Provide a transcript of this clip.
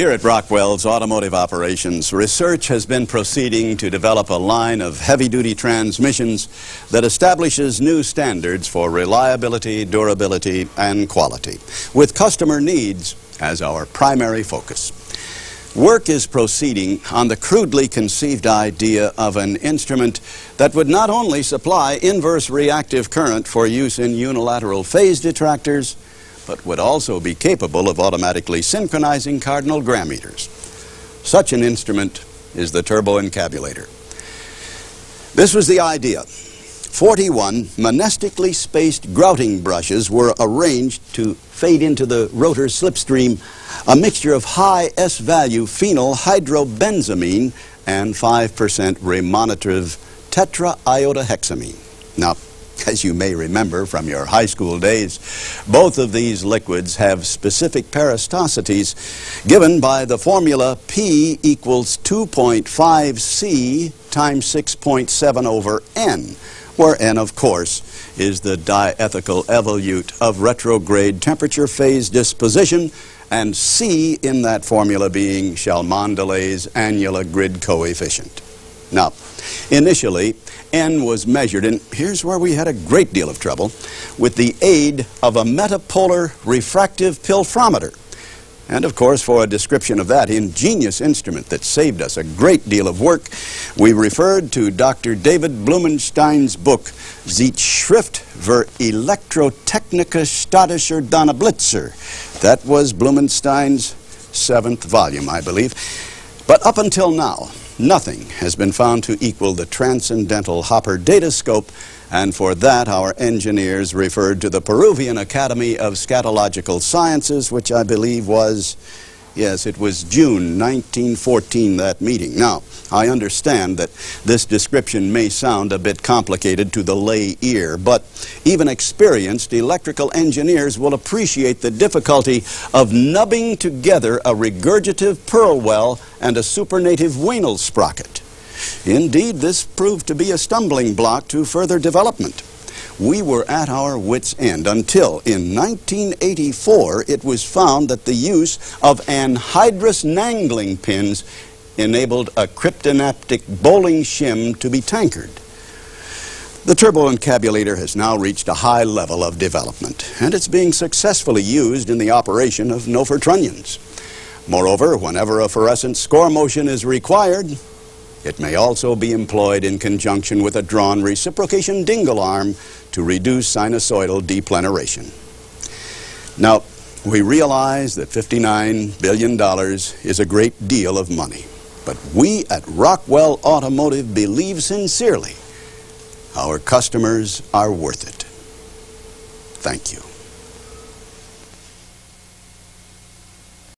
Here at Rockwell's Automotive Operations, research has been proceeding to develop a line of heavy-duty transmissions that establishes new standards for reliability, durability, and quality, with customer needs as our primary focus. Work is proceeding on the crudely conceived idea of an instrument that would not only supply inverse reactive current for use in unilateral phase detractors, but would also be capable of automatically synchronizing cardinal grammeters. Such an instrument is the turboencabulator. This was the idea. 41 monastically spaced grouting brushes were arranged to fade into the rotor slipstream a mixture of high S-value phenyl hydrobenzamine and 5% remunerative tetraiodohexamine. Now, as you may remember from your high school days, both of these liquids have specific peristocities given by the formula P equals 2.5 C times 6.7 over N, where N, of course, is the diethical evolute of retrograde temperature phase disposition, and C in that formula being Cholmondeley's annular grid coefficient. Now, initially, N was measured, and here's where we had a great deal of trouble, with the aid of a metapolar refractive pilfrometer. And of course, for a description of that ingenious instrument that saved us a great deal of work, we referred to Dr. David Blumenstein's book, Zeitschrift für Elektrotechnische Statischer Donnerblitzer. That was Blumenstein's seventh volume, I believe. But up until now, Nothing has been found to equal the transcendental Hopper dadoscope, and for that our engineers referred to the Peruvian Academy of Scatological Sciences, which I believe was Yes, it was June 1914, that meeting. Now, I understand that this description may sound a bit complicated to the lay ear, but even experienced electrical engineers will appreciate the difficulty of nubbing together a regurgitative pearl well and a supernative Wenel sprocket. Indeed, this proved to be a stumbling block to further development we were at our wits' end until in 1984 it was found that the use of anhydrous nangling pins enabled a cryptonaptic bowling shim to be tankered. The turboencabulator has now reached a high level of development, and it's being successfully used in the operation of novertrunnions. Moreover, whenever a fluorescent score motion is required, it may also be employed in conjunction with a drawn reciprocation dingle arm to reduce sinusoidal depleneration. Now, we realize that $59 billion is a great deal of money, but we at Rockwell Automotive believe sincerely our customers are worth it. Thank you.